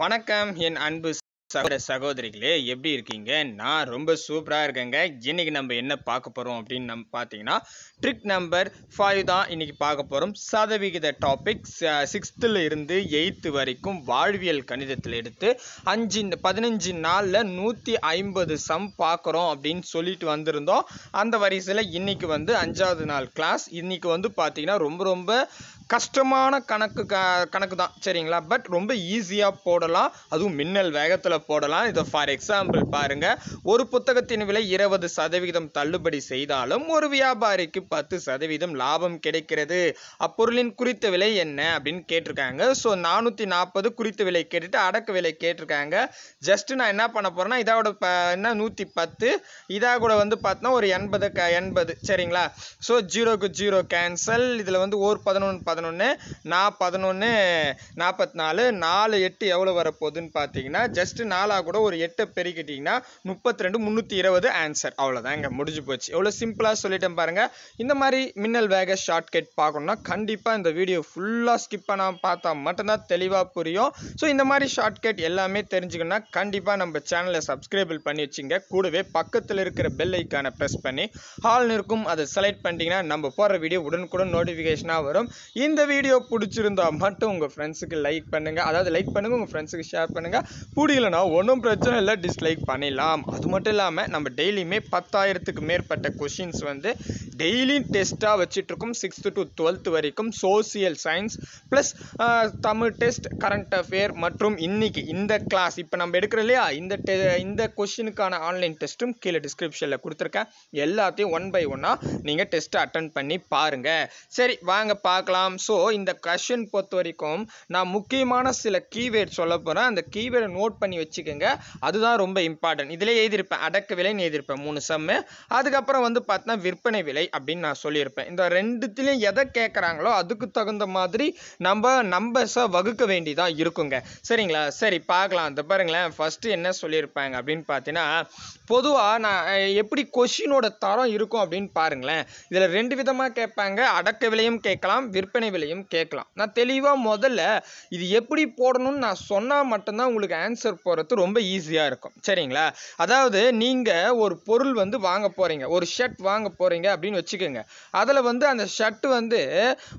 வணக்கம் என் அன்பு சகோதர சகோதரிகளே எப்படி இருக்கீங்க? நான் ரொம்ப சூப்பராக இருக்கேங்க. இன்னைக்கு நம்ம என்ன பார்க்க போகிறோம் அப்படின்னு நம்ம பார்த்தீங்கன்னா ட்ரிக் நம்பர் ஃபைவ் தான் இன்னைக்கு பார்க்க போகிறோம் சதவிகித டாபிக் சிக்ஸ்த்தில் இருந்து எயித்து வரைக்கும் வாழ்வியல் கணிதத்தில் எடுத்து அஞ்சு பதினஞ்சு நாளில் நூற்றி ஐம்பது சம் பார்க்குறோம் அப்படின்னு சொல்லிட்டு வந்திருந்தோம். அந்த வரிசையில் இன்னைக்கு வந்து அஞ்சாவது நாள் கிளாஸ் இன்னைக்கு வந்து பார்த்தீங்கன்னா ரொம்ப ரொம்ப கஷ்டமான கணக்கு க கணக்கு தான் சரிங்களா? பட் ரொம்ப ஈஸியாக போடலாம். அதுவும் மின்னல் வேகத்தில் போடலாம். இதை ஃபார் எக்ஸாம்பிள் பாருங்கள் ஒரு புத்தகத்தின் விலை இருபது சதவிகிதம் தள்ளுபடி செய்தாலும் ஒரு வியாபாரிக்கு பத்து சதவீதம் லாபம் கிடைக்கிறது. அப்பொருளின் குறித்த விலை என்ன அப்படின்னு கேட்டிருக்காங்க. ஸோ நானூற்றி நாற்பது குறித்த விலை கேட்டுட்டு அடக்கு விலை கேட்டிருக்காங்க. ஜஸ்ட் நான் என்ன பண்ண போகிறேன்னா இதோட ப என்ன நூற்றி பத்து. இதாக கூட வந்து பார்த்தோன்னா ஒரு எண்பது க எண்பது சரிங்களா? ஸோ ஜீரோக்கு ஜீரோ கேன்சல் இதில் வந்து ஒரு பதினொன்று பதினொன்று நான் பதினொன்று நாற்பத்தி நாலு நாலு எட்டு எவ்வளோ வரப்போகுதுன்னு பார்த்தீங்கன்னா ஜஸ்ட் நாலாக கூட ஒரு எட்டை பெருக்கிட்டிங்கன்னா முப்பத்தி ரெண்டு முந்நூற்றி இருபது ஆன்சர் அவ்வளோதான் இங்கே முடிஞ்சு போச்சு. எவ்வளோ சிம்பிளாக சொல்லிட்டேன் பாருங்கள் இந்த மாதிரி மின்னல் வேக ஷார்ட்கட் பார்க்கணுன்னா கண்டிப்பாக இந்த வீடியோ ஃபுல்லாக ஸ்கிப் பண்ணாமல் பார்த்தா மட்டும்தான் தெளிவாக புரியும். ஸோ இந்த மாதிரி ஷார்ட்கட் எல்லாமே தெரிஞ்சுக்கணும்னா கண்டிப்பாக நம்ம சேனலை சப்ஸ்கிரைபிள் பண்ணி வச்சுங்க. கூடவே பக்கத்தில் இருக்கிற பெல் ஐக்கானை ப்ரெஸ் பண்ணி ஹால் இருக்கும் அதை செலக்ட் பண்ணிட்டீங்கன்னா நம்ம போடுற வீடியோ உடனுக்குடன் நோட்டிஃபிகேஷனாக வரும். இந்த வீடியோ பிடிச்சிருந்தா மட்டும் உங்கள் ஃப்ரெண்ட்ஸுக்கு லைக் பண்ணுங்கள் அதாவது லைக் பண்ணுங்கள் உங்கள் ஃப்ரெண்ட்ஸுக்கு ஷேர் பண்ணுங்கள் பிடிக்கலனா ஒன்றும் பிரச்சனை இல்லை டிஸ்லைக் பண்ணிடலாம். அது மட்டும் இல்லாமல் நம்ம டெய்லியுமே பத்தாயிரத்துக்கு மேற்பட்ட கொஷின்ஸ் வந்து டெய்லி டெஸ்ட்டாக வச்சிட்ருக்கோம் சிக்ஸ்த்து டு டுவெல்த் வரைக்கும் social science plus Tamil test current affair மற்றும் இன்னைக்கு இந்த கிளாஸ் இப்போ நம்ம எடுக்கிறோம் இல்லையா? இந்த டெ இந்த கொஷினுக்கான ஆன்லைன் டெஸ்ட்டும் கீழே டிஸ்கிரிப்ஷனில் கொடுத்துருக்கேன். எல்லாத்தையும் ஒன் பை ஒன்னாக நீங்கள் டெஸ்ட்டை அட்டன் பண்ணி பாருங்கள் சரி வாங்க பார்க்கலாம். ஸோ இந்த கொஷின் பொறுத்த வரைக்கும் நான் முக்கியமான சில கீவேர்ட் சொல்ல போகிறேன் அந்த கீவேர்டை நோட் பண்ணி வச்சுக்கோங்க. அதுதான் ரொம்ப இம்பார்ட்டன்ட் இதிலே எழுதியிருப்பேன். அடக்க விலைன்னு எழுதியிருப்பேன். மூணு சம்மு அதுக்கப்புறம் வந்து பார்த்தீங்கன்னா விற்பனை விலை அப்படின்னு நான் சொல்லியிருப்பேன். இந்த ரெண்டுத்துலேயும் எதை கேட்குறாங்களோ அதுக்கு தகுந்த மாதிரி நம்ம நம்பர்ஸை வகுக்க வேண்டியதாக இருக்குங்க. சரிங்களா? சரி பார்க்கலாம். அந்த பாருங்களேன். ஃபஸ்ட்டு என்ன சொல்லியிருப்பாங்க அப்படின்னு பார்த்தீங்கன்னா பொதுவாக நான் எப்படி கொஷினோட தரம் இருக்கும் அப்படின்னு பாருங்களேன். இதில் ரெண்டு விதமாக கேட்பாங்க. அடக்க விலையும் கேட்கலாம் விற்பனை விலையும் கேட்கலாம். நான் தெளிவாக முதல்ல இது எப்படி போடணும்னு நான் சொன்னால் மட்டும்தான் உங்களுக்கு ஆன்சர் போகிறது ரொம்ப ஈஸியாக இருக்கும். சரிங்களா? அதாவது நீங்கள் ஒரு பொருள் வந்து வாங்க போகிறீங்க ஒரு ஷர்ட் வாங்க போகிறீங்க அப்படின்னு வச்சுக்கோங்க. அதில் வந்து அந்த ஷர்ட் வந்து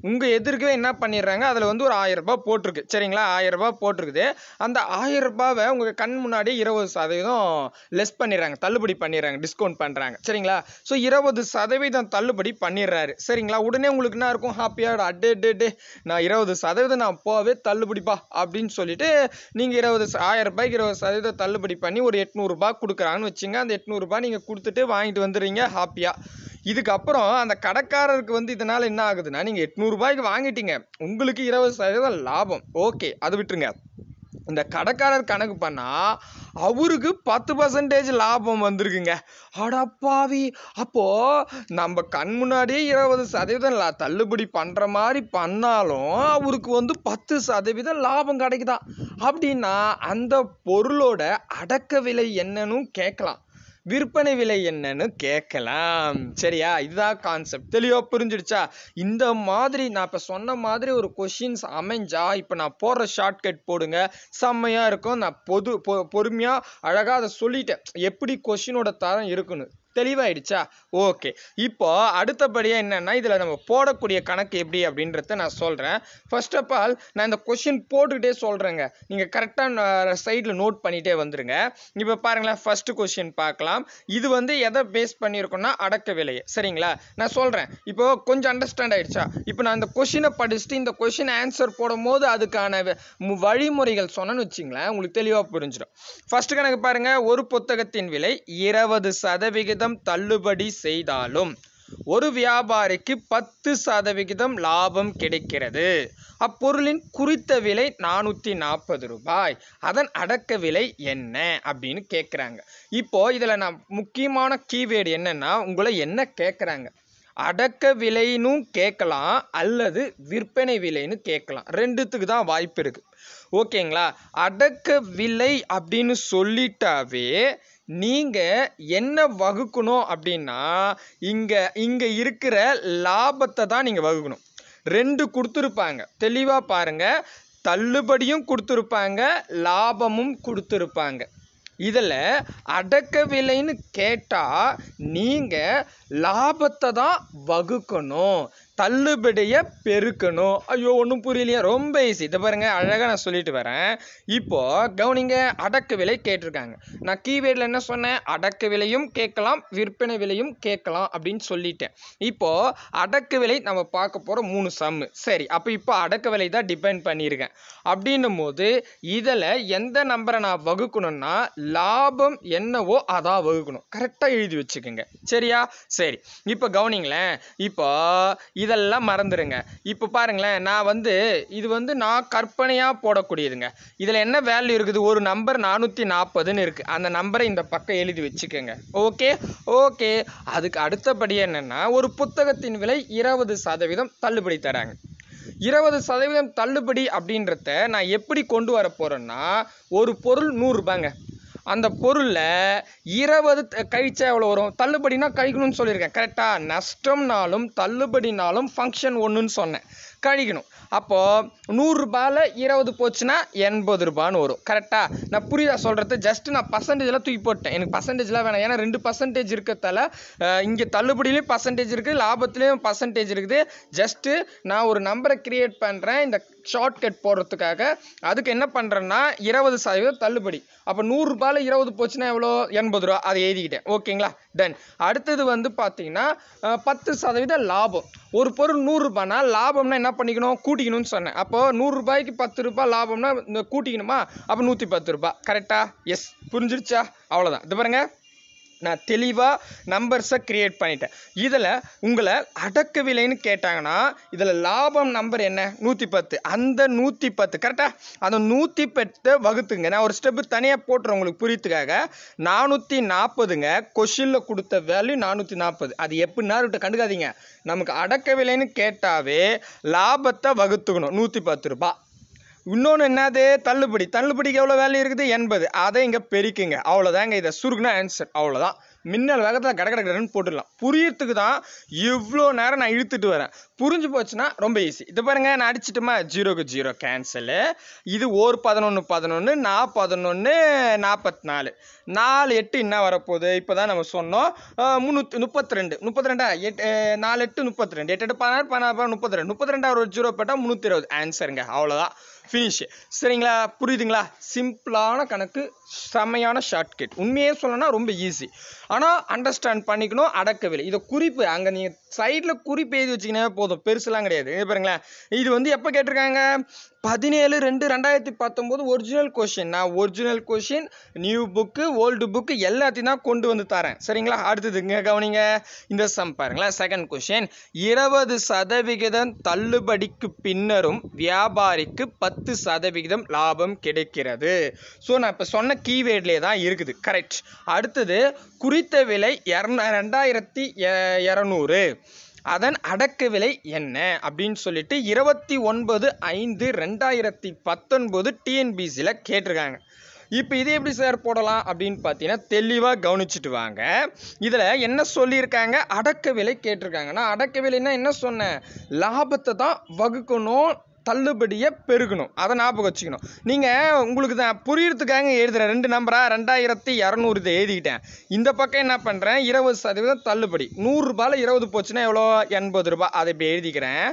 உங்கள் எதிர்க்கவே என்ன பண்ணிடுறாங்க? அதில் வந்து ஒரு ஆயிரரூபா போட்டிருக்கு. சரிங்களா? ஆயிரரூபா போட்டிருக்குது. அந்த ஆயிரரூபாவை உங்கள் கண் முன்னாடி இருபது சதவீதம் லெஸ் பண்ணிடுறாங்க. தள்ளுபடி பண்ணிடுறாங்க. டிஸ்கவுண்ட் பண்ணுறாங்க சரிங்களா? ஸோ இருபது சதவீதம் தள்ளுபடி பண்ணிடுறாரு. சரிங்களா? உடனே உங்களுக்கு என்ன இருக்கும்? ஹாப்பியாக அடே டே டே. நான் இருபது சதவீதம் நான் போவே தள்ளுபடிப்பா அப்படின்னு சொல்லிட்டு நீங்கள் இருபது ச- ஆயிரம் ரூபாய்க்கு இருபது சதவீதம் தள்ளுபடி பண்ணி ஒரு எட்நூறுபா கொடுக்குறாங்கன்னு வச்சுங்க. அந்த எட்நூறுபா நீங்கள் கொடுத்துட்டு வாங்கிட்டு வந்துடுறீங்க. ஹாப்பியாக இதுக்கப்புறம் அந்த கடைக்காரருக்கு வந்து இதனால் என்ன ஆகுதுன்னா நீங்கள் எட்நூறுபாய்க்கு வாங்கிட்டீங்க. உங்களுக்கு இருபது சதவீதம் லாபம். ஓகே அது விட்டுருங்க. இந்த கடைக்காரர் கணக்கு பண்ணால் அவருக்கு பத்து பர்சன்டேஜ் லாபம் வந்திருக்குங்க. அடப்பாவி அப்போது நம்ம கண் முன்னாடியே இருபது சதவீதம் லா- தள்ளுபடி பண்ணுற மாதிரி பண்ணாலும் அவருக்கு வந்து பத்து சதவீதம் லாபம் கிடைக்குதா அப்படின்னா அந்த பொருளோட அடக்க விலை என்னன்னு கேட்கலாம். விற்பனை விலை என்னன்னு கேட்கலாம். சரியா? இதுதான் கான்செப்ட் தெளிவா புரிஞ்சிடுச்சா? இந்த மாதிரி நான் இப்போ சொன்ன மாதிரி ஒரு கொஷின்ஸ் அமைஞ்சா இப்போ நான் போடுற ஷார்ட்கட் போடுங்க. செம்மையா இருக்கும். நான் பொது பொ பொறுமையாக அழகாக அதை சொல்லிட்டேன். எப்படி கொஷினோட தரம் இருக்குன்னு. தெளிவாயிடுச்சா? ஓகே. இப்போ அடுத்தபடியாக என்னென்னா இதில் நம்ம போடக்கூடிய கணக்கு எப்படி அப்படின்றத நான் சொல்கிறேன் ஃபர்ஸ்ட் ஆஃப் ஆல் நான் இந்த கொஷின் போட்டுக்கிட்டே சொல்கிறேங்க நீங்கள் கரெக்டாக சைடில் நோட் பண்ணிகிட்டே வந்துடுங்க இப்போ பாருங்களேன் ஃபஸ்ட்டு கொஷின் பார்க்கலாம். இது வந்து எதை பேஸ் பண்ணியிருக்கோம்னா அடக்க விலையை. சரிங்களா? நான் சொல்கிறேன் இப்போ கொஞ்சம் அண்டர்ஸ்டாண்ட் ஆகிடுச்சா இப்போ நான் இந்த கொஷினை படிச்சுட்டு இந்த கொஷின் ஆன்சர் போடும்போது அதுக்கான வழிமுறைகள் சொன்னேன்னு வச்சிங்களேன் உங்களுக்கு தெளிவாக புரிஞ்சிடும். ஃபஸ்ட்டு கணக்கு பாருங்கள் ஒரு புத்தகத்தின் விலை இருபது சதவிகிதம் சதவிகிதம் தள்ளுபடி செய்தாலும் ஒரு வியாபாரிக்கு பத்து சதவிகிதம் லாபம் கிடைக்கிறது. அப்பொருளின் குறித்த விலை நானூற்றி நாற்பது ரூபாய். அதன் அடக்க விலை என்ன அப்படின்னு கேட்குறாங்க இப்போ இதில் நான் முக்கியமான கீவேர்டு என்னன்னா உங்களை என்ன கேட்குறாங்க அடக்க விலைன்னு கேட்கலாம் அல்லது விற்பனை விலைன்னு கேட்கலாம் ரெண்டுத்துக்கு தான் வாய்ப்பு இருக்குது ஓகேங்களா? அடக்க விலை அப்படின்னு சொல்லிட்டாவே நீங்கள் என்ன வகுக்கணும் அப்படின்னா இங்கே இங்கே இருக்கிற லாபத்தை தான் நீங்கள் வகுக்கணும். ரெண்டு கொடுத்துருப்பாங்க. தெளிவாக பாருங்கள் தள்ளுபடியும் கொடுத்துருப்பாங்க லாபமும் கொடுத்துருப்பாங்க. இதில் அடக்க விலைன்னு கேட்டால் நீங்கள் லாபத்தை தான் வகுக்கணும். தள்ளுபடியை பெருக்கணும். ஐயோ ஒன்றும் புரியலையா. ரொம்ப ஈஸி இதை பாருங்கள் அழகாக நான் சொல்லிட்டு வரேன். இப்போது கவனிங்க அடக்கு விலை கேட்டிருக்காங்க. நான் கீவேர்டில் என்ன சொன்னேன்? அடக்கு விலையும் கேட்கலாம் விற்பனை விலையும் கேட்கலாம் அப்படின்னு சொல்லிட்டேன். இப்போது அடக்கு விலை நம்ம பார்க்க போகிற மூணு சம்மு சரி அப்போ இப்போ அடக்கு விலை தான் டிபெண்ட் பண்ணியிருக்கேன். அப்படின்னும் போது இதில் எந்த நம்பரை நான் வகுக்கணும்னா லாபம் என்னவோ அதான் வகுக்கணும். கரெக்டாக எழுதி வச்சுக்கோங்க. சரியா? சரி. இப்போ கவனிங்களேன். இப்போ இதெல்லாம் மறந்துடுங்க இப்போ பாருங்களேன் நான் வந்து இது வந்து நான் கற்பனையாக போடக்கூடியதுங்க. இதில் என்ன வேல்யூ இருக்குது? ஒரு நம்பர் நானூற்றி நாற்பதுன்னு இருக்குது அந்த நம்பரை இந்த பக்கம் எழுதி வச்சுக்கோங்க. ஓகே ஓகே அதுக்கு அடுத்தபடி என்னென்னா ஒரு புத்தகத்தின் விலை இருபது சதவீதம் தள்ளுபடி தராங்க. இருபது சதவீதம் தள்ளுபடி அப்படின்றத நான் எப்படி கொண்டு வர போகிறேன்னா ஒரு பொருள் நூறுரூபாங்க அந்த பொருளில் இருபது த- கழிச்சா எவ்வளோ வரும்? தள்ளுபடினா கழிக்கணும்னு சொல்லியிருக்கேன். கரெக்டாக நஷ்டம்னாலும் தள்ளுபடினாலும் ஃபங்க்ஷன் ஒன்றுன்னு சொன்னேன். கழிக்கணும். அப்போது நூறுரூபாயில் இருபது போச்சுன்னா எண்பது ரூபான்னு வரும். கரெக்டாக நான் புரியுதா சொல்கிறது ஜஸ்ட் நான் பர்சன்டேஜ்லாம் தூக்கி போட்டேன். எனக்கு பர்சன்டேஜ்லாம் வேணாம். ஏன்னா ரெண்டு பர்சன்டேஜ் இருக்கிறதால இங்கே தள்ளுபடியிலையும் பர்சன்டேஜ் இருக்குது லாபத்துலேயும் பர்சன்டேஜ் இருக்குது. ஜஸ்ட்டு நான் ஒரு நம்பரை கிரியேட் பண்ணுறேன் இந்த ஷார்ட்கட் போடுறதுக்காக அதுக்கு என்ன பண்ணுறேன்னா இருபது சதவீதம் தள்ளுபடி. அப்போ நூறுரூபாயில் இருபது போச்சுன்னா எவ்வளோ? எண்பது ரூபா. அதை எழுதிக்கிட்டேன். ஓகேங்களா டன் அடுத்தது வந்து பார்த்தீங்கன்னா பத்து சதவீத லாபம். ஒரு பொருள் நூறுரூபானா லாபம்னா என்ன பண்ணிக்கணும்? கூட்டிக்கணும்னு சொன்னேன். அப்போ நூறுரூபாய்க்கு பத்து ரூபாய் லாபம்னா இந்த கூட்டிக்கணுமா? அப்போ நூற்றி பத்து ரூபாய் கரெக்டாக எஸ் புரிஞ்சிருச்சா? அவ்வளோதான் இது பாருங்கள் நான் தெளிவாக நம்பர்ஸை க்ரியேட் பண்ணிட்டேன். இதில் உங்களை அடக்க விலைன்னு கேட்டாங்கன்னா இதில் லாபம் நம்பர் என்ன? நூற்றி பத்து அந்த நூற்றி பத்து கரெக்டாக அந்த நூற்றி பத்தை வகுத்துங்க. நான் ஒரு ஸ்டெப்பு தனியாக போட்டுறேன் உங்களுக்கு புரியத்துக்காக நானூற்றி நாற்பதுங்க கொஷினில் கொடுத்த வேல்யூ நானூற்றி நாற்பது அது எப்படின்னா கண்டுக்காதீங்க. நமக்கு அடக்க விலைன்னு கேட்டாவே லாபத்தை வகுத்துக்கணும். நூற்றி பத்து ரூபாய். இன்னொன்று என்னது? தள்ளுபடி. தள்ளுபடிக்கு எவ்வளோ வேல்யூ இருக்குது? எண்பது. அதை இங்கே பெருக்குங்க. அவ்வளோதாங்க இதை சுருக்குனா ஆன்சர் அவ்வளோதான் மின்னல் வேகத்தில் கட கட கடன்னு போட்டுடலாம். புரியறதுக்கு தான் இவ்வளோ நேரம் நான் இழுத்துட்டு வரேன். புரிஞ்சு போச்சுன்னா ரொம்ப ஈஸி இது பாருங்க நான் அடிச்சிட்டுமா? ஜீரோக்கு ஜீரோ கேன்சலு இது ஓர் பதினொன்று பதினொன்று நான் பதினொன்று நாற்பத்தி நாலு நாலு எட்டு என்ன வரப்போகுது? இப்போ தான் நம்ம சொன்னோம். முந்நூற்றி முப்பத்தி ரெண்டு முப்பத்தி ரெண்டா எட்டு நாலு எட்டு முப்பத்தி ரெண்டு எட்டு எட்டு பதினாறு பதினாறு முப்பத்தி ரெண்டு முப்பத்தி ரெண்டா ஒரு ஜீரோ போட்டால் முந்நூற்றி இருபது. ஆன்சருங்க அவ்வளோதான் ஃபினிஷ் சரிங்களா? புரியுதுங்களா? சிம்பிளான கணக்கு செமையான ஷார்ட்கட் உண்மையே சொல்லணும்னா ரொம்ப ஈஸி ஆனால் அண்டர்ஸ்டாண்ட் பண்ணிக்கணும் அடக்கவில்லை. இதை குறிப்பு அங்கே நீங்கள் சைடில் குறிப்பு எழுதி வச்சிங்கன்னா போதும். பெருசுலாம் கிடையாது. பாருங்களேன். இது வந்து எப்போ கேட்டிருக்காங்க? பதினேழு ரெண்டு ரெண்டாயிரத்தி பத்தொம்போது ஒரிஜினல் கொஷின் நான் original question new book old book எல்லாத்தையும் தான் கொண்டு வந்து தரேன். சரிங்களா? அடுத்தது இங்கே கவனிங்க. இந்த சம் பாருங்களேன். செகண்ட் கொஷின் இருபது சதவிகிதம் தள்ளுபடிக்கு பின்னரும் வியாபாரிக்கு பத்து சதவிகிதம் லாபம் கிடைக்கிறது. ஸோ நான் இப்போ சொன்ன கீவேர்ட்லேயே தான் இருக்குது. கரெக்ட் அடுத்தது குறித்த விலை இரநூ ரெண்டாயிரத்தி எ- இரநூறு. அதன் அடக்க விலை என்ன அப்படின்னு சொல்லிட்டு இருபத்தி ஒன்பது ஐந்து ரெண்டாயிரத்தி பத்தொன்பது டிஎன்பிசியில் கேட்டிருக்காங்க. இப்போ இது எப்படி சார் போடலாம் அப்படின்னு பார்த்தீங்கன்னா தெளிவாக கவனிச்சுட்டு வாங்க. இதில் என்ன சொல்லியிருக்காங்க? அடக்க விலை கேட்டிருக்காங்க. நான் அடக்க விலைன்னா என்ன சொன்னேன்? லாபத்தை தான் வகுக்கணும் தள்ளுபடியை பெருகணும். அதை ஞாபகம் வச்சுக்கணும். நீங்கள் உங்களுக்கு தான் புரியறதுக்காக எழுதுகிறேன் ரெண்டு நம்பரா ரெண்டாயிரத்தி இரநூறு இதை எழுதிக்கிட்டேன். இந்த பக்கம் என்ன பண்ணுறேன் இருபது சதவீதம் தள்ளுபடி. நூறுரூபாயில் இருபது போச்சுன்னா எவ்வளோ? எண்பது ரூபாய். அதை இப்படி எழுதிக்கிறேன்.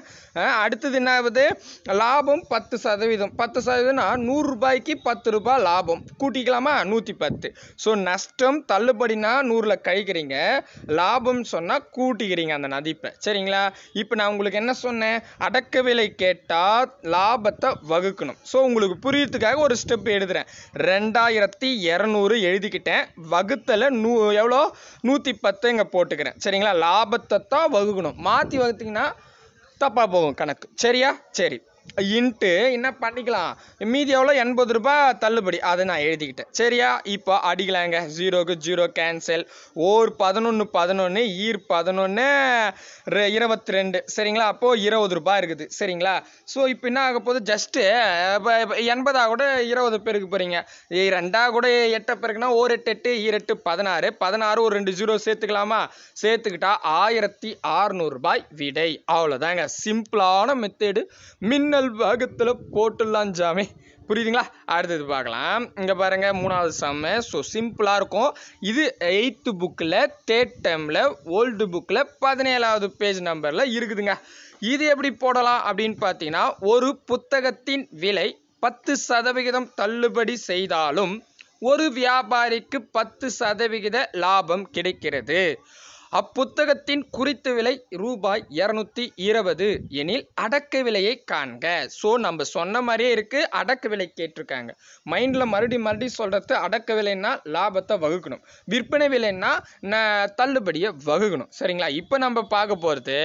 அடுத்தது என்ன ஆகுது? லாபம் பத்து சதவீதம். பத்து சதவீதம்னா நூறுரூபாய்க்கு பத்து ரூபாய் லாபம். கூட்டிக்கலாமா? நூற்றி பத்து. ஸோ நஷ்டம் தள்ளுபடினா நூறில் கழிக்கிறீங்க. லாபம் சொன்னால் கூட்டிக்கிறீங்க அந்த மதிப்பை சரிங்களா? இப்போ நான் உங்களுக்கு என்ன சொன்னேன்? அடக்க விலை கேட்டால் லாபத்தை வகுக்கணும். ஸோ உங்களுக்கு புரியறதுக்காக ஒரு ஸ்டெப் எழுதுறேன் ரெண்டாயிரத்தி இரநூறு எழுதிக்கிட்டேன். வகுத்தல நூ எவ்வளோ? நூற்றி பத்து இங்கே போட்டுக்கிறேன். சரிங்களா? லாபத்தை தான் வகுக்கணும். மாற்றி வகுத்தீங்கன்னா தப்பாக போகும் கணக்கு. சரியா? சரி. இன்ட்டு என்ன பண்ணிக்கலாம்? மீதி எவ்வளோ? எண்பது ரூபாய் தள்ளுபடி. அதை நான் எழுதிக்கிட்டேன். சரியா? இப்போ அடிக்கலாங்க. ஜீரோக்கு ஜீரோ கேன்சல் ஓர் பதினொன்று பதினொன்று ஈர் பதினொன்று இருபத்தி ரெண்டு சரிங்களா? அப்போது இருபது ரூபாய் இருக்குது. சரிங்களா? ஸோ இப்போ என்ன ஆக போகுது? ஜஸ்ட்டு எண்பதாக கூட இருபது பேருக்கு போகிறீங்க ரெண்டாக கூட எட்டை பேருக்குன்னா ஓர் எட்டு எட்டு ஈரெட்டு பதினாறு. பதினாறு ஒரு ரெண்டு ஜீரோ சேர்த்துக்கலாமா? சேர்த்துக்கிட்டா ஆயிரத்தி அறநூறுபாய் விடை. அவ்வளோதாங்க. சிம்பிளான மெத்தேடு மின் ஃபைனல் பாகத்தில் போட்டுடலாம் ஜாமி. புரியுதுங்களா? அடுத்தது பார்க்கலாம். இங்கே பாருங்க மூணாவது செம்ம ஸோ சிம்பிளாக இருக்கும். இது எயித்து புக்கில் தேர்ட் டைமில் ஓல்டு புக்கில் பதினேழாவது பேஜ் நம்பரில் இருக்குதுங்க. இது எப்படி போடலாம் அப்படின்னு பார்த்தீங்கன்னா ஒரு புத்தகத்தின் விலை பத்து சதவிகிதம் தள்ளுபடி செய்தாலும் ஒரு வியாபாரிக்கு பத்து சதவிகித லாபம் கிடைக்கிறது. அப்புத்தகத்தின் குறித்த விலை ரூபாய் இரநூத்தி இருபது எனில் அடக்க விலையை காண்க. ஸோ நம்ம சொன்ன மாதிரியே இருக்குது அடக்க விலை கேட்டிருக்காங்க. மைண்டில் மறுபடியும் மறுபடியும் சொல்கிறது அடக்க விலைன்னா லாபத்தை வகுக்கணும். விற்பனை விலைன்னா தள்ளுபடியை வகுக்கணும். சரிங்களா? இப்போ நம்ம பார்க்க போகிறது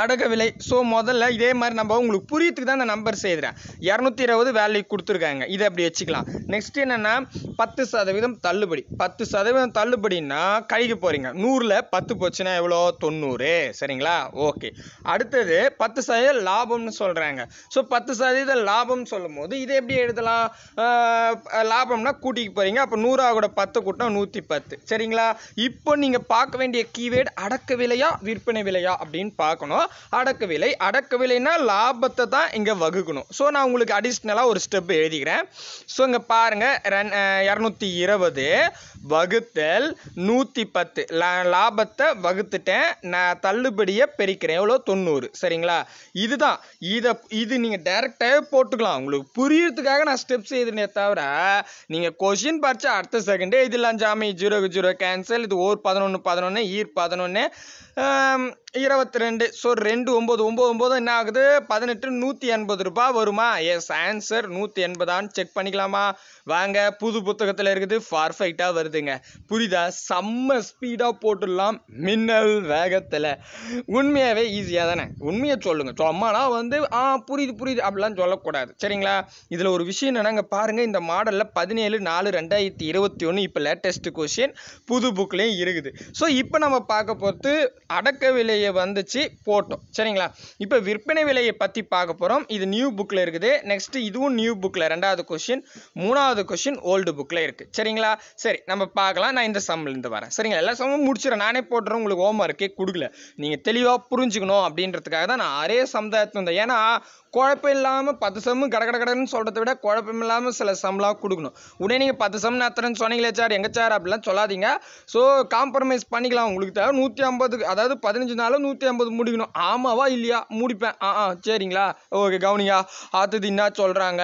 அடக்க விலை ஸோ முதல்ல இதே மாதிரி நம்ம உங்களுக்கு புரியத்துக்கு தான் இந்த நம்பர் செய்கிறேன் இரநூத்தி இருபது வேல்யூ கொடுத்துருக்காங்க. இதை அப்படி வச்சுக்கலாம். நெக்ஸ்ட் என்னென்னா பத்து சதவீதம் தள்ளுபடி. பத்து சதவீதம் தள்ளுபடின்னா கழிக்க போகிறீங்க நூறில் பத்து போச்சுன்னா எவ்வளோ? தொண்ணூறு. சரிங்களா? ஓகே அடுத்தது பத்து சதவீதம் லாபம்னு சொல்கிறாங்க ஸோ பத்து சதவீதம் லாபம்னு சொல்லும் போது இதை எப்படி எழுதலாம்? லாபம்னா கூட்டிக்கு போகிறீங்க அப்போ நூறாக கூட பத்து கூட்டம் நூற்றி பத்து. சரிங்களா? இப்போ நீங்கள் பார்க்க வேண்டிய கீவேர்டு அடக்க விலையா விற்பனை விலையா அப்படின்னு பார்க்கணும். அடக்க விலை அடக்க விலைனா லாபத்தை தான் இங்கே வகுக்கணும். ஸோ நான் உங்களுக்கு அடிஷ்னலாக ஒரு ஸ்டெப் எழுதிக்கிறேன். ஸோ இங்கே பாருங்கள் ரன் இரநூத்தி இருபது வகுத்தல் நூற்றி பத்து லாபத்தை வகுத்துட்டேன் நான் தள்ளுபடியை பெருக்கிறேன். எவ்வளோ? தொண்ணூறு. சரிங்களா? இதுதான். இதை இது நீங்கள் டேரெக்டாகவே போட்டுக்கலாம். உங்களுக்கு புரியறதுக்காக நான் ஸ்டெப்ஸ் எழுதுனே தவிர நீங்கள் கொஷின் படிச்சா அடுத்த செகண்டே இதெல்லாம் ஜாமி. ஜீரோ ஜீரோ கேன்சல் இது ஓர் பதினொன்று பதினொன்று ஈர் பதினொன்று இருபத்தி ரெண்டு ஸோ ரெண்டு ஒம்பது ஒம்பது ஒம்பது என்ன ஆகுது? பதினெட்டு நூற்றி எண்பது ரூபாய் வருமா? எஸ் ஆன்சர் நூற்றி எண்பதான்னு செக் பண்ணிக்கலாமா? வாங்க புது புத்தகத்தில் இருக்குது. பர்ஃபெக்டாக வருதுங்க. புரியுதா? செம்ம ஸ்பீடாக போட்டுடலாம் மின்னல் வேகத்தில். உண்மையாகவே ஈஸியாக தானே? உண்மையை சொல்லுங்கள் சும்மானா வந்து ஆ புரியுது புரியுது அப்படிலாம் சொல்லக்கூடாது. சரிங்களா? இதில் ஒரு விஷயம் என்னங்க பாருங்கள் இந்த மாடலில் பதினேழு நாலு ரெண்டாயிரத்தி இருபத்தி ஒன்று இப்போ லேட்டஸ்ட் கொஷின் புது புக்லேயும் இருக்குது. ஸோ இப்போ நம்ம பார்க்க போகிறது அடக்க விலையை வந்துச்சு போட்டோம். சரிங்களா? இப்போ விற்பனை விலையை பற்றி பார்க்க போகிறோம் இது நியூ புக்கில் இருக்குது. நெக்ஸ்ட் இதுவும் நியூ புக்கில் ரெண்டாவது கொஷின் மூணாவது கொஷின் ஓல்டு புக்கில் இருக்குது சரிங்களா? சரி நம்ம பார்க்கலாம். நான் இந்த சம்லேருந்து வரேன். சரிங்களா? எல்லா சம்மும் முடிச்சிடும் நானே போட்டுறேன். உங்களுக்கு ஹோம் ஒர்க்கே கொடுக்கல. நீங்கள் தெளிவாக புரிஞ்சுக்கணும் அப்படின்றதுக்காக தான் நான் அரே சமுதாயத்து வந்தேன். ஏன்னா குழப்பம் இல்லாமல் பத்து சம்மு கட கட கடன்னு சொல்கிறத விட குழப்பம் இல்லாமல் சில சம்லாம் கொடுக்கணும். உடனே நீங்கள் பத்து சம் நேரத்துறேன்னு சொன்னீங்களே சார் எங்கள் சார் அப்படிலாம் சொல்லாதீங்க. ஸோ காம்ப்ரமைஸ் பண்ணிக்கலாம். உங்களுக்கு தேவை நூற்றி ஐம்பதுக்கு அதாவது பதினஞ்சு நாளும் நூற்றி ஐம்பது முடிக்கணும். ஆமாவா இல்லையா? முடிப்பேன். ஆ ஆ சரிங்களா? ஓகே கவனியா அடுத்தது என்ன சொல்கிறாங்க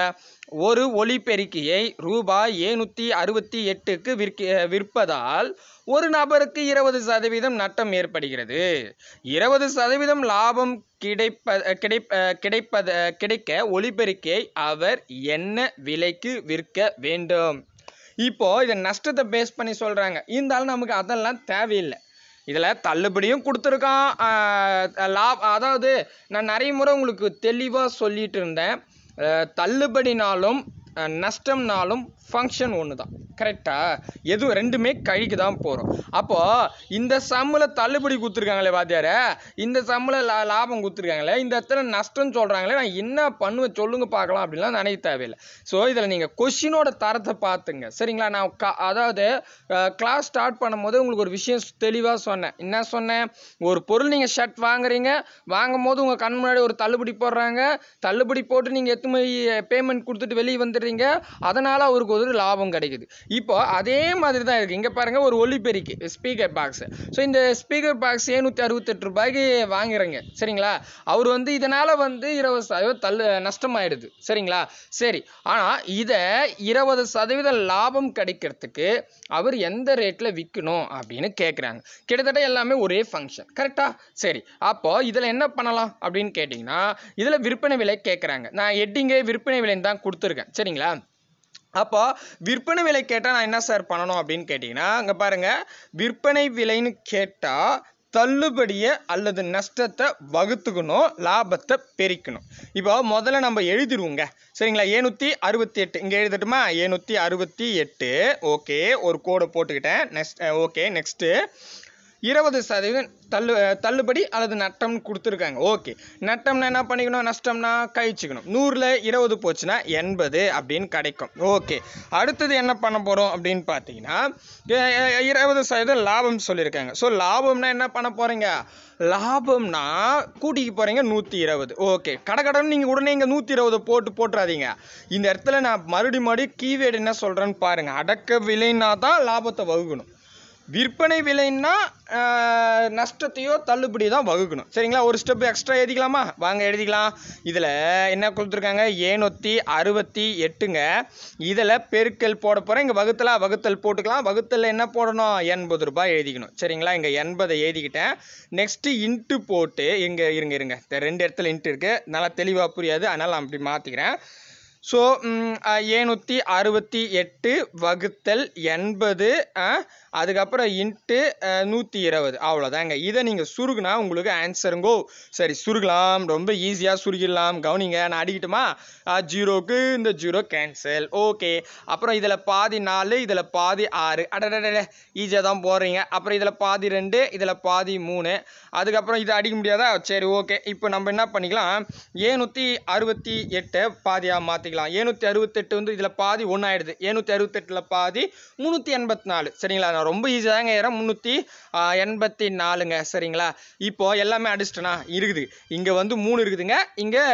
ஒரு ஒலிபெருக்கியை ரூபாய் ஏழ்நூற்றி அறுபத்தி எட்டுக்கு விற்க விற்பதால் ஒரு நபருக்கு இருபது சதவீதம் நட்டம் ஏற்படுகிறது. இருபது சதவீதம் லாபம் கிடைப்ப கிடைப்ப கிடைப்பத கிடைக்க ஒளிபெருக்கியை அவர் என்ன விலைக்கு விற்க வேண்டும்? இப்போ இதை நஷ்டத்தை பேஸ் பண்ணி சொல்கிறாங்க இருந்தாலும் நமக்கு அதெல்லாம் தேவையில்லை. இதில் தள்ளுபடியும் கொடுத்துருக்கான். லாப் அதாவது நான் நிறைய முறை உங்களுக்கு தெளிவாக சொல்லிட்டு இருந்தேன். தள்ளுபடினாலும் நஷ்டம்னாலும் ஃபங்க்ஷன் ஒன்று தான் கரெக்டாக எதுவும் ரெண்டுமே கழிக்கு தான் போகிறோம் அப்போது இந்த சம்மில் தள்ளுபடி கொடுத்துருக்காங்களே வாத்தியாரே இந்த சம்மில் லா லாபம் கொடுத்துருக்காங்களே இந்த இடத்துல நஷ்டம்னு சொல்கிறாங்களே நான் என்ன பண்ணுவேன் சொல்லுங்க பார்க்கலாம் அப்படின்லாம் நினைக்க தேவையில்லை. ஸோ இதில் நீங்கள் கொஷினோட தரத்தை பார்த்துங்க. சரிங்களா? நான் க அதாவது கிளாஸ் ஸ்டார்ட் பண்ணும்போது உங்களுக்கு ஒரு விஷயம் தெளிவாக சொன்னேன். என்ன சொன்னேன்? ஒரு பொருள் நீங்கள் ஷர்ட் வாங்குறீங்க வாங்கும் போது உங்கள் கண் முன்னாடி ஒரு தள்ளுபடி போடுறாங்க தள்ளுபடி போட்டு நீங்கள் எத்துமை போய் பேமெண்ட் கொடுத்துட்டு வெளியே வந்துடுறீங்க அதனால் அவருக்கு ஒரு லாபம் கிடைக்குது. இப்போ அதே மாதிரி தான் இருக்குது இங்கே பாருங்கள் ஒரு ஒலிபெருக்கி ஸ்பீக்கர் பாக்ஸ் ஸோ இந்த ஸ்பீக்கர் பாக்ஸ் ஏழ்நூற்றி அறுபத்தெட்டு ரூபாய்க்கு வாங்குறேங்க. சரிங்களா? அவர் வந்து இதனால் வந்து இருபது சதவீதம் தள்ளு நஷ்டமாயிடுது. சரிங்களா? சரி. ஆனால் இதை இருபது சதவீதம் லாபம் கிடைக்கிறதுக்கு அவர் எந்த ரேட்டில் விற்கணும் அப்படின்னு கேட்குறாங்க கிட்டத்தட்ட எல்லாமே ஒரே ஃபங்க்ஷன் கரெக்டாக சரி. அப்போது இதில் என்ன பண்ணலாம் அப்படின்னு கேட்டிங்கன்னா இதில் விற்பனை விலை கேட்குறாங்க நான் எட்டிங்கே விற்பனை விலைன்னு தான் கொடுத்துருக்கேன். சரிங்களா? அப்போ விற்பனை விலை கேட்டால் நான் என்ன சார் பண்ணணும் அப்படின்னு கேட்டிங்கன்னா அங்கே பாருங்கள் விற்பனை விலைன்னு கேட்டால் தள்ளுபடியை அல்லது நஷ்டத்தை வகுத்துக்கணும் லாபத்தை பெருக்கணும். இப்போ முதல்ல நம்ம எழுதிருவோங்க. சரிங்களா? ஏநூற்றி அறுபத்தி எட்டு. இங்கே எழுதட்டுமா? ஏநூற்றி அறுபத்தி எட்டு. ஓகே ஒரு கோடை போட்டுக்கிட்டேன். நெக்ஸ்ட் ஓகே நெக்ஸ்ட்டு இருபது சதவீதம் தள்ளு தள்ளுபடி அல்லது நட்டம்னு கொடுத்துருக்காங்க. ஓகே நட்டம்னா என்ன பண்ணிக்கணும்? நஷ்டம்னா கழிச்சுக்கணும். நூறில் இருபது போச்சுன்னா எண்பது அப்படின்னு கிடைக்கும். ஓகே அடுத்தது என்ன பண்ண போகிறோம் அப்படின்னு பார்த்தீங்கன்னா இருபது சதவீதம் லாபம் சொல்லியிருக்காங்க. ஸோ லாபம்னா என்ன பண்ண போகிறீங்க லாபம்னா கூட்டிக்கு போகிறீங்க நூற்றி இருபது. ஓகே கடகடன்னு நீங்கள் உடனே இங்கே நூற்றி இருபது போட்டு போட்டுறாதீங்க. இந்த இடத்துல நான் மறுபடி மறுபடி கீவேர்டு என்ன சொல்கிறேன்னு பாருங்கள் அடக்க விலைன்னா தான் லாபத்தை வகுக்கணும். விற்பனை விலைன்னா நஷ்டத்தையோ தள்ளுபடி தான் வகுக்கணும். சரிங்களா? ஒரு ஸ்டெப் எக்ஸ்ட்ரா எழுதிக்கலாமா? வாங்க எழுதிக்கலாம். இதில் என்ன கொடுத்துருக்காங்க? ஏநூற்றி அறுபத்தி எட்டுங்க. இதில் பெருக்கல் போட போகிறேன் இங்கே வகுத்தலா வகுத்தல் போட்டுக்கலாம். வகுத்தலில் என்ன போடணும்? எண்பது ரூபாய் எழுதிக்கணும். சரிங்களா? இங்கே எண்பதை எழுதிக்கிட்டேன். நெக்ஸ்ட்டு இன்ட்டு போட்டு இங்கே இருங்க இருங்க. இந்த ரெண்டு இடத்துல இன்ட்டு இருக்குது நல்லா தெளிவாக புரியாது. அதனால் நான் அப்படி மாற்றிக்கிறேன் ஸோ ஏநூற்றி அறுபத்தி எட்டு வகுத்தல் எண்பது அதுக்கப்புறம் இன்ட்டு நூற்றி இருபது. அவ்வளோதாங்க. இதை நீங்கள் சுருகுனா உங்களுக்கு ஆன்சருங்கோ சரி சுருகலாம் ரொம்ப ஈஸியாக சுருகிடலாம் கவனிங்க நான் அடிக்கட்டுமா? ஜீரோக்கு இந்த ஜீரோ கேன்சல் ஓகே அப்புறம் இதில் பாதி நாலு இதில் பாதி ஆறு. அடடட ஈஸியாக தான் போடுறீங்க. அப்புறம் இதில் பாதி ரெண்டு இதில் பாதி மூணு. அதுக்கப்புறம் இதை அடிக்க முடியாதா? சரி ஓகே இப்போ நம்ம என்ன பண்ணிக்கலாம்? ஏநூற்றி அறுபத்தி எட்டை பாதியாக மாற்றிக்கலாம் ஏநூற்றி அறுபத்தெட்டு வந்து இதில் பாதி ஒன்று ஆயிடுது அறுபத்தெட்டில் பாதி முந்நூற்றி எண்பத்தி நாலு. சரிங்களா நான் ரொம்ப ஈஸியாக தாங்க ஏறேன் முந்நூற்றி எண்பத்தி நாலுங்க சரிங்களா? இப்போது எல்லாமே அடிச்சிட்டேனா? இருக்குது. இங்கே வந்து மூணு இருக்குதுங்க. இங்கே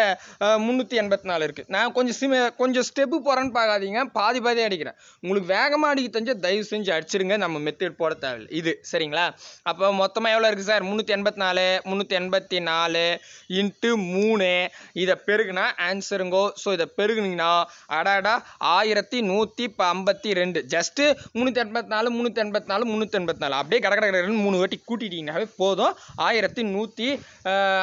முந்நூற்றி எண்பத்தி நாலு இருக்குது நான் கொஞ்சம் சிம கொஞ்சம் ஸ்டெப்பு போகிறேன்னு பார்க்காதீங்க. பாதி பாதி அடிக்கிறேன். உங்களுக்கு வேகமாக அடிக்க தெரிஞ்சா தயவு செஞ்சு அடிச்சிருங்க. நம்ம மெத்தட் போட தேவையில்லை. இது. சரிங்களா? அப்போ மொத்தமாக எவ்வளோ இருக்குது சார்? முந்நூற்றி எண்பத்தி நாலு முந்நூற்றி எண்பத்தி நாலு இன்ட்டு மூணு. இதை பெருகுனா ஆன்சருங்கோ ஸோ இதை பெருகுனீங்கன்னா அடாடா ஆயிரத்தி நூற்றி ஐம்பத்தி ரெண்டு. ஜஸ்ட்டு முந்நூற்றி எண்பத்தி நாலு முந்நூற்றி எண்பத்தி நாலு முந்நூற்றி எண்பத்தி நாலு அப்படியே கடை கடை கடை மூணு வாட்டி கூட்டிட்டீங்கன்னாவே போதும். ஆயிரத்தி நூற்றி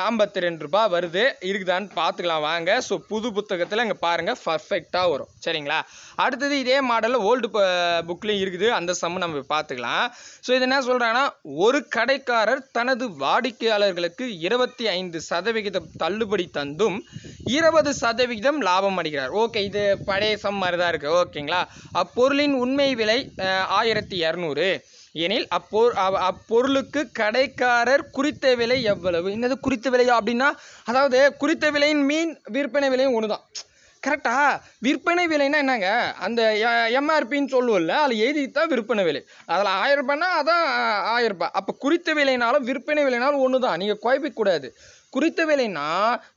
ஐம்பத்தி ரெண்டு ரூபாய் வருது. இருக்குதான்னு பார்த்துக்கலாம். வாங்க. ஸோ புது புத்தகத்தில் இங்கே பாருங்கள் பர்ஃபெக்டாக வரும். சரிங்களா? அடுத்தது இதே மாடலில் ஓல்டு புக்லேயும் இருக்குது. அந்த சம்மு நம்ம பார்த்துக்கலாம். ஸோ இது என்ன சொல்கிறாங்கன்னா ஒரு கடைக்காரர் தனது வாடிக்கையாளர்களுக்கு இருபத்தி ஐந்து சதவிகிதம் தள்ளுபடி தந்தும் இருபது சதவிகிதம் லாபம் அடைகிறார். ஓகே இது பழைய சம் மாதிரி தான் இருக்குது ஓகேங்களா அப்பொருளின் உண்மை விலை ஆயிரத்தி இரநூறு. எனில் அப்போ அப்பொருளுக்கு கடைக்காரர் குறித்த விலை எவ்வளவு? என்னது குறித்த விலையா அப்படின்னா அதாவது குறித்த விலையின் மீன் விற்பனை விலையும் ஒன்று தான் கரெக்டா விற்பனை விலைன்னா என்னங்க? அந்த எம்ஆர்பின்னு சொல்லுவோம்ல அதில் எழுதி தான் விற்பனை விலை. அதில் ஆயிரம் ரூபாய்னா அதான் ஆயிரம் ரூபாய். அப்போ குறித்த விலைனாலும் விற்பனை விலைனாலும் ஒன்று தான் நீங்கள் குழப்பிக்கூடாது. குறித்த விலைன்னா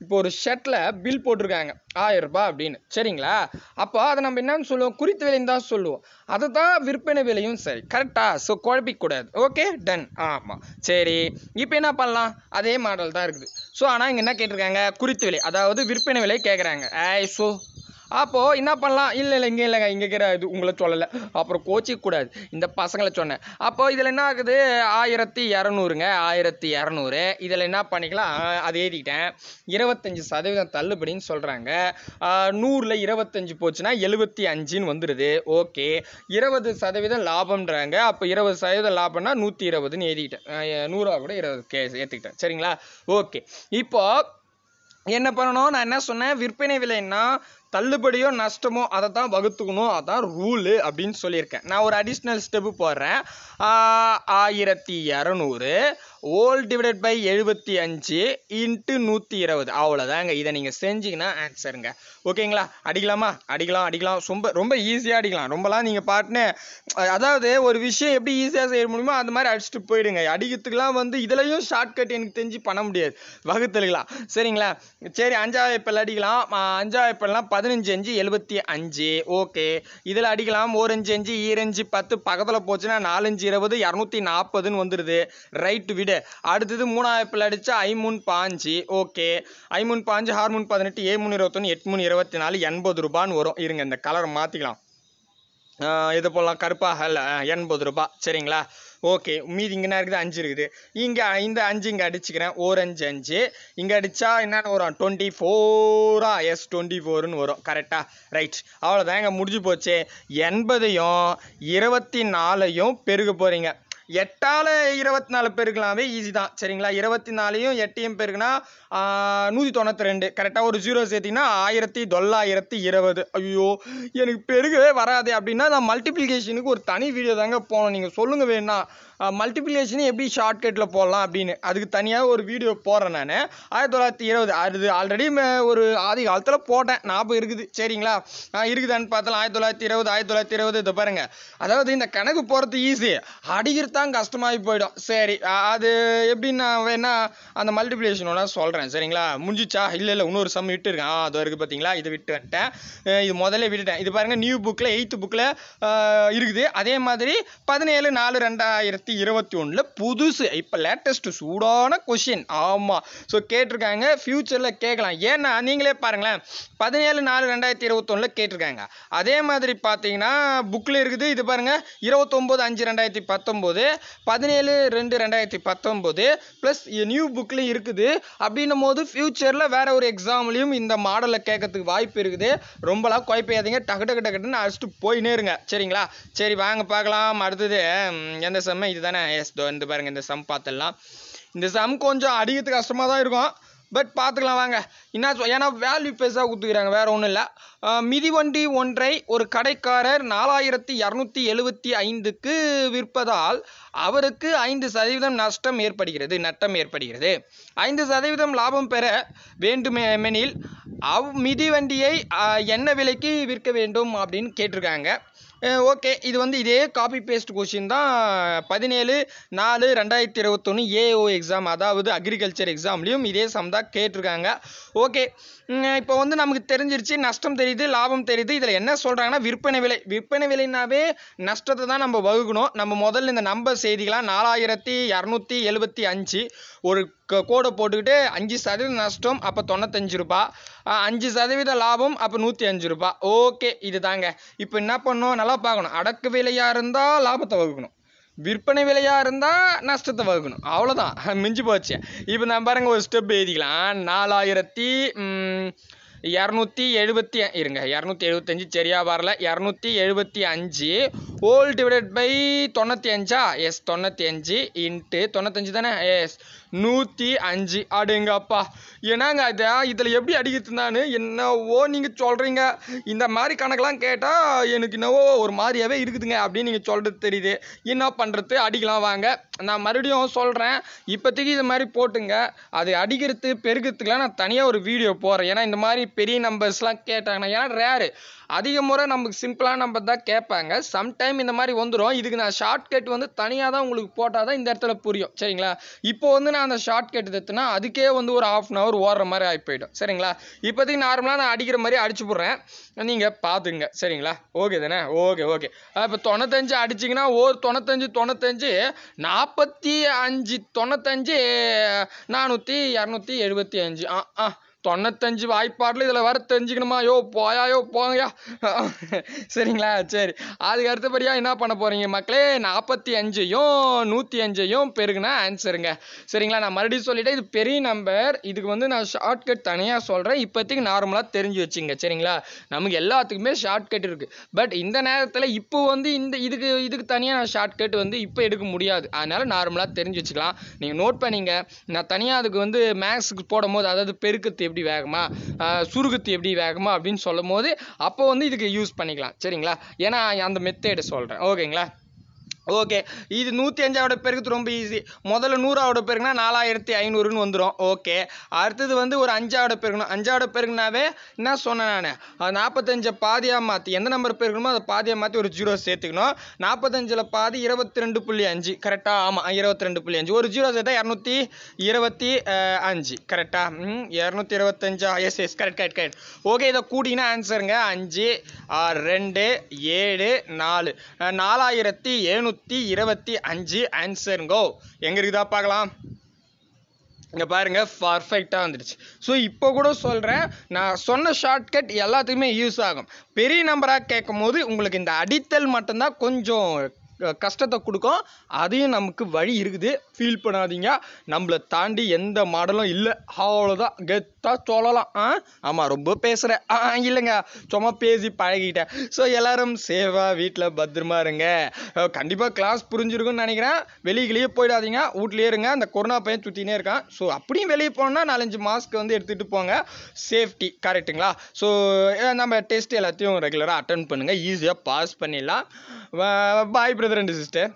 இப்போ ஒரு ஷர்ட்டில் பில் போட்டிருக்காங்க. ஆயிரம் ரூபாய் அப்படின்னு. சரிங்களா? அப்போ அதை நம்ம என்னன்னு சொல்லுவோம்? குறித்த விலைன்னு தான் சொல்லுவோம். அதை தான் விற்பனை விலையும் சரி. கரெக்டா ஸோ குழப்பிக்கூடாது. ஓகே டன் ஆமாம் சரி. இப்போ என்ன பண்ணலாம்? அதே மாடல் தான் இருக்குது. ஸோ ஆனால் இங்கே என்ன கேட்டிருக்காங்க? குறித்த விலை. அதாவது விற்பனை விலை கேட்குறாங்க. ஐ ஸோ அப்போது என்ன பண்ணலாம்? இல்லை இல்லை இங்கே இல்லைங்க. இங்கே இருக்கிற இது உங்களை சொல்லலை. அப்புறம் கோச்சிக்க கூடாது. இந்த பசங்களை சொன்னேன். அப்போது இதில் என்ன ஆகுது? ஆயிரத்தி இரநூறுங்க. ஆயிரத்தி இரநூறு. இதில் என்ன பண்ணிக்கலாம்? அது ஏறிக்கிட்டேன் இருபத்தஞ்சி சதவீதம் தள்ளுபடின்னு சொல்கிறாங்க நூறில் இருபத்தஞ்சி போச்சுன்னா எழுபத்தி அஞ்சுன்னு வந்துடுது ஓகே. இருபது சதவீதம் லாபம்ன்றாங்க. அப்போ இருபது சதவீதம் லாபம்னா நூற்றி இருபதுன்னு ஏறிக்கிட்டேன் நூறுரூவா கூட இருபது கே ஏற்றுக்கிட்டேன் சரிங்களா? ஓகே. இப்போ என்ன பண்ணணும்? நான் என்ன சொன்னேன்? விற்பனை விலைன்னா தள்ளுபடியோ நஷ்டமோ அதை தான் வகுத்துக்கணும். அதான் ரூலு அப்படின்னு சொல்லியிருக்கேன். நான் ஒரு அடிஷ்னல் ஸ்டெப்பு போடுறேன். ஆயிரத்தி இரநூறு. ஓல் டிவைடட் பை எழுபத்தி அஞ்சு இன்ட்டு நூற்றி இருபது. அவ்வளோதாங்க இதை நீங்கள் செஞ்சிங்கன்னா ஆன்சருங்க ஓகேங்களா? அடிக்கலாமா? அடிக்கலாம் அடிக்கலாம். ரொம்ப ரொம்ப ஈஸியாக அடிக்கலாம். ரொம்பலாம் நீங்கள் பாட்டுன்னு அதாவது ஒரு விஷயம் எப்படி ஈஸியாக செய்ய முடியுமோ அந்த மாதிரி அடிச்சுட்டு போயிடுங்க. அடிக்கிறதுக்குலாம் வந்து இதுலயும் ஷார்ட்கட் எனக்கு தெரிஞ்சு பண்ண முடியாது. வகுத்தலுக்கலாம். சரிங்களா? சரி அஞ்சாவது எப்பல் அடிக்கலாம். அஞ்சாவது எப்பல்லாம் பதினஞ்சு அஞ்சு எழுபத்தி அஞ்சு. ஓகே. இதில் அடிக்கலாம். ஓரஞ்சு அஞ்சு ஈரஞ்சு பத்து பக்கத்தில் போச்சுன்னா நாலஞ்சு இருபது இரநூத்தி நாற்பதுன்னு வந்துடுது ரைட்டு விடு. அடுத்தது மூணாவது எப்பில் அடித்தா ஐமூன் பாஞ்சு. ஓகே. ஐமூன் பாஞ்சு ஹார்மூன் பதினெட்டு ஏமூன் இருபத்தொன்று எட்டு மூணு இருபத்தி நாலு எண்பது ரூபான்னு வரும். இருங்க இந்த கலரை மாற்றிக்கலாம் இது போடலாம் கருப்பாக இல்லை எண்பது ரூபாய் சரிங்களா? ஓகே. மீதி இங்கே என்ன இருக்குது? அஞ்சு இருக்குது. இங்கே இந்த அஞ்சு இங்கே அடிச்சுக்கிறேன். ஒரு அஞ்சு அஞ்சு. இங்கே அடித்தா என்னென்னு வரும்? டுவெண்ட்டி ஃபோரா? எஸ் டுவெண்ட்டி ஃபோர்னு வரும். கரெக்டாக ரைட். அவ்வளோதான் இங்கே முடிஞ்சு போச்சு. எண்பதையும் இருபத்தி நாலையும் பெருக போகிறீங்க எட்டால் இருபத்தி நாலு பேருக்கலாமே ஈஸி தான். சரிங்களா? இருபத்தி நாலையும் எட்டையும் பேருக்குன்னா நூற்றி தொண்ணூற்றி ரெண்டு கரெக்டாக ஒரு ஜீரோ சேர்த்திங்கன்னா ஆயிரத்தி தொள்ளாயிரத்தி இருபது. ஐயோ எனக்கு பெருகவே வராது. அப்படின்னா நான் மல்டிப்ளிகேஷனுக்கு ஒரு தனி வீடியோ தாங்க போகணும். நீங்கள் சொல்லுங்கள் வேணா மல்டிப்ளிகேஷன் எப்படி ஷார்ட்கட்டில் போடலாம் அப்படின்னு. அதுக்கு தனியாக ஒரு வீடியோ போடுறேன் நான். ஆயிரத்தி தொள்ளாயிரத்தி இருபது. அது ஆல்ரெடி ஒரு ஆதி காலத்தில் போட்டேன். ஞாபகம் இருக்குது. சரிங்களா? இருக்குதான்னு பார்த்தாலும் ஆயிரத்தி தொள்ளாயிரத்தி இருபது ஆயிரத்தி தொள்ளாயிரத்தி இருபது இதை பாருங்கள் அதாவது இந்த கணக்கு போகிறது ஈஸி அடிக்கிறது தான் கஷ்டமாகி போயிடும். சரி அது எப்படின்னு நான் வேணா அந்த மல்டிப்ளிகேஷன் சொல்கிறேன் சரிங்களா? முடிஞ்சிச்சா? இல்லை இல்லை இன்னொரு சம் விட்டு இருக்கேன் ஆ அது இருக்குது பார்த்தீங்களா இதை விட்டு வந்துட்டேன். இது முதல்ல விட்டுட்டேன். இது பாருங்க நியூ புக்கில் எயித்து புக்கில் இருக்குது. அதே மாதிரி பதினேழு நாலு ரெண்டாயிரத்தி இருபத்தி ஒன்றில் புதுசு இப்போ லேட்டஸ்ட்டு சூடான கொஷின் ஆமாம் ஸோ கேட்டிருக்காங்க. ஃப்யூச்சரில் கேட்கலாம். ஏன்னா நீங்களே பாருங்களேன். பதினேழு நாலு ரெண்டாயிரத்தி இருபத்தொன்னில் கேட்டிருக்காங்க. அதே மாதிரி பார்த்தீங்கன்னா புக்கில் இருக்குது. இது பாருங்கள் இருபத்தொம்போது அஞ்சு ரெண்டாயிரத்தி பத்தொம்போது. பதினேழு ரெண்டு ரெண்டாயிரத்தி பத்தொம்போது ப்ளஸ் நியூ புக்லேயும் இருக்குது. அப்படின்னும் போது ஃப்யூச்சரில் வேற ஒரு எக்ஸாம்லையும் இந்த மாடலை கேட்கறதுக்கு வாய்ப்பு இருக்குது. ரொம்பலாம் குழப்பையாதீங்க. டக்கு டக்கு டக்குன்னு அழைச்சிட்டு போயினே இருங்க. சரிங்களா? சரி வாங்க பார்க்கலாம். அடுத்தது எந்த செம்ம இதுதானே? எஸ் தோ இந்த பாருங்க இந்த சம் பார்த்துடலாம் இந்த சம் கொஞ்சம் அடிக்கிறதுக்கு கஷ்டமாக தான் இருக்கும். பட் பார்த்துக்கலாம் வாங்க. என்ன சொல் ஏன்னா வேல்யூ பேஸாக கொடுத்துக்கிறாங்க வேறு ஒன்றும் இல்லை. மிதிவண்டி ஒன்றை ஒரு கடைக்காரர் நாலாயிரத்தி இரநூத்தி எழுபத்தி ஐந்துக்கு விற்பதால் அவருக்கு ஐந்து சதவீதம் நஷ்டம் ஏற்படுகிறது நட்டம் ஏற்படுகிறது. ஐந்து சதவீதம் லாபம் பெற வேண்டுமெனில் அவ் மிதிவண்டியை என்ன விலைக்கு விற்க வேண்டும் அப்படின்னு கேட்டிருக்காங்க. ஓகே. இது வந்து இதே காப்பி பேஸ்ட் கொஷின் தான். பதினேழு நாலு ரெண்டாயிரத்தி இருபத்தொன்று ஏஓ எக்ஸாம் அதாவது அக்ரிகல்ச்சர் எக்ஸாம்லேயும் இதே சம் தான் கேட்டிருக்காங்க. ஓகே. இப்போ வந்து நமக்கு தெரிஞ்சிருச்சு நஷ்டம் தெரியுது லாபம் தெரியுது. இதில் என்ன சொல்கிறாங்கன்னா விற்பனை விலை. விற்பனை விலைனாவே நஷ்டத்தை தான் நம்ம வகுக்கணும். நம்ம முதல்ல இந்த நம்பர் செய்திகளாக நாலாயிரத்தி இரநூத்தி எழுபத்தி அஞ்சு. ஒரு கோடை போட்டுக்கிட்டு அஞ்சு சதவீதம் நஷ்டம் அப்போ தொண்ணூத்தஞ்சு ரூபா. அஞ்சு சதவீத லாபம் அப்போ நூற்றி அஞ்சு ரூபா. ஓகே இது தாங்க இப்போ என்ன பண்ணணும்? நல்லா பார்க்கணும். அடக்கு விலையாக இருந்தால் லாபத்தை வகுக்கணும். விற்பனை விலையாக இருந்தால் நஷ்டத்தை வகுக்கணும். அவ்வளோதான் மிஞ்சி போச்சு. இப்போ நான் பாருங்கள் ஒரு ஸ்டெப் எழுதிக்கலாம். நாலாயிரத்தி இரநூத்தி எழுபத்தி இருங்க இரநூத்தி எழுபத்தஞ்சு சரியாக வரல. இரநூத்தி எழுபத்தி அஞ்சு ஹோல் டிவைடட் பை தொண்ணூற்றி அஞ்சா? எஸ் தொண்ணூற்றி அஞ்சு இன்ட்டு தொண்ணூத்தஞ்சு தானே? எஸ் நூற்றி அஞ்சு. அடேங்கப்பா. என்னங்க அது? இதில் எப்படி அடிக்கிறதுனான்னு என்னவோ நீங்கள் சொல்கிறீங்க இந்த மாதிரி கணக்கெலாம் கேட்டால் எனக்கு என்னவோ ஒரு மாதிரியாகவே இருக்குதுங்க அப்படின்னு நீங்கள் சொல்கிறது தெரியுது. என்ன பண்ணுறது அடிக்கலாம் வாங்க. நான் மறுபடியும் சொல்கிறேன் இப்போதைக்கு இது மாதிரி போட்டுங்க. அது அடிக்கிறது பெருக்கிறதுக்குலாம் நான் தனியாக ஒரு வீடியோ போடுறேன். ஏன்னா இந்த மாதிரி பெரிய நம்பர்ஸ்லாம் கேட்டாங்கன்னா ஏன்னா ரேரு அதிக முறை நமக்கு சிம்பிளாக நம்ம தான் கேட்பாங்க. சம்டைம் இந்த மாதிரி வந்துடும் இதுக்கு நான் ஷார்ட்கட் வந்து தனியாக தான் உங்களுக்கு போட்டால் தான் இந்த இடத்துல புரியும். சரிங்களா? இப்போ வந்து நான் அந்த ஷார்ட்கட் எடுத்துனா அதுக்கே வந்து ஒரு ஆஃப் அன் ஹவர் ஓடுற மாதிரி ஆகி போயிடும். சரிங்களா? இப்போதைக்கு நார்மலாக நான் அடிக்கிற மாதிரி அடிச்சு போடுறேன். நீங்கள் பார்த்துங்க சரிங்களா? ஓகே தானே? ஓகே ஓகே இப்போ தொண்ணூத்தஞ்சு அடிச்சிங்கன்னா ஒரு தொண்ணூத்தஞ்சு தொண்ணூத்தஞ்சு நாற்பத்தி அஞ்சு தொண்ணூத்தஞ்சு நானூற்றி இரநூத்தி எழுபத்தி அஞ்சு. ஆ ஆ. தொண்ணூத்தஞ்சு வாய்ப்பாடில் இதில் வர தெரிஞ்சுக்கணுமா? யோ போயா யோ போங்கயா சரிங்களா? சரி. அதுக்கு அடுத்தபடியாக என்ன பண்ண போகிறீங்க மக்களே? நாற்பத்தி அஞ்சையும் நூற்றி அஞ்சையும் பெருகுனா ஆன்சருங்க சரிங்களா? நான் மறுபடியும் சொல்லிட்டேன். இது பெரிய நம்பர் இதுக்கு வந்து நான் ஷார்ட்கட் தனியாக சொல்கிறேன் இப்போதைக்கு நார்மலாக தெரிஞ்சு வச்சுங்க. சரிங்களா? நமக்கு எல்லாத்துக்குமே ஷார்ட்கட் இருக்குது பட் இந்த நேரத்தில் இப்போ வந்து இந்த இதுக்கு இதுக்கு தனியாக நான் ஷார்ட்கட் வந்து இப்போ எடுக்க முடியாது. அதனால் நார்மலாக தெரிஞ்சு வச்சுக்கலாம். நீங்கள் நோட் பண்ணிங்க. நான் தனியாக அதுக்கு வந்து மேக்ஸுக்கு போடும் போது அதாவது பெருக்கத்து எப்படி வேகமா ஆஹ் எப்படி வேகமா அப்படின்னு சொல்லும் போது அப்போ வந்து இதுக்கு யூஸ் பண்ணிக்கலாம். சரிங்களா? ஏன்னா அந்த மெத்தேடு சொல்கிறேன் ஓகேங்களா ஓகே இது நூற்றி அஞ்சாவோட பெருக்குது ரொம்ப ஈஸி முதல்ல நூறாவோட பெருக்குனா நாலாயிரத்தி ஐநூறுன்னு வந்துடும் ஓகே அடுத்தது வந்து ஒரு அஞ்சாவோட பெருக்கணும் அஞ்சாவோட பெருக்குனாவே என்ன சொன்னேன் நான்? நாற்பத்தஞ்சை பாதியாக மாற்றி எந்த நம்பர் பெருக்கணுமோ அதை பாதியாக மாற்றி ஒரு ஜீரோ சேர்த்துக்கணும். நாற்பத்தஞ்சில் பாதி இருபத்தி ரெண்டு புள்ளி அஞ்சு. கரெக்டாக ஆமாம் இருபத்தி ரெண்டு புள்ளி அஞ்சு. ஒரு ஜீரோ சேர்த்தா இரநூத்தி இருபத்தி அஞ்சு. கரெக்டாக ம் இரநூத்தி இருபத்தஞ்சா? Yes yes correct correct correct okay இதை கூட்டிங்கன்னா ஆன்சருங்க அஞ்சு ஆறு, ரெண்டு ஏழு நாலு. நாலாயிரத்தி எழுநூற்றி இருபத்தி அஞ்சு ஆன்சருங்கோ எங்கே இருக்குதா? பார்க்கலாம். இங்கே பாருங்க பர்ஃபெக்டாக வந்துடுச்சு. ஸோ இப்போ கூட சொல்கிறேன் நான் சொன்ன ஷார்ட்கட் எல்லாத்துக்குமே யூஸ் ஆகும். பெரிய நம்பராக கேட்கும் போது உங்களுக்கு இந்த அடித்தல் மட்டும்தான் கொஞ்சம் கஷ்டத்தை கொடுக்கும். அதையும் நமக்கு வழி இருக்குது. ஃபீல் பண்ணாதீங்க. நம்மளை தாண்டி எந்த மாடலும் இல்லை. அவ்வளோதான் கெத்தாக சொல்லலாம். ஆ? ஆமாம் ரொம்ப பேசுகிறேன் ஆ இல்லைங்க. சும்மா பேசி பழகிட்டேன். ஸோ எல்லாரும் சேஃபாக வீட்டில் பத்திரமா இருங்க. கண்டிப்பாக கிளாஸ் புரிஞ்சிருக்குன்னு நினைக்கிறேன். வெளியிலேயே போயிடாதீங்க. வீட்லேயே இருங்க. அந்த கொரோனா பையன் சுற்றினே இருக்கான். ஸோ அப்படியும் வெளியே போனால் நாலஞ்சு மாஸ்க் வந்து எடுத்துகிட்டு போங்க. சேஃப்டி கரெக்ட்டுங்களா ஸோ நம்ம டெஸ்ட் எல்லாத்தையும் ரெகுலராக அட்டன் பண்ணுங்கள் ஈஸியாக பாஸ் பண்ணிடலாம். பாய் பிரதர் அண்ட் சிஸ்டர்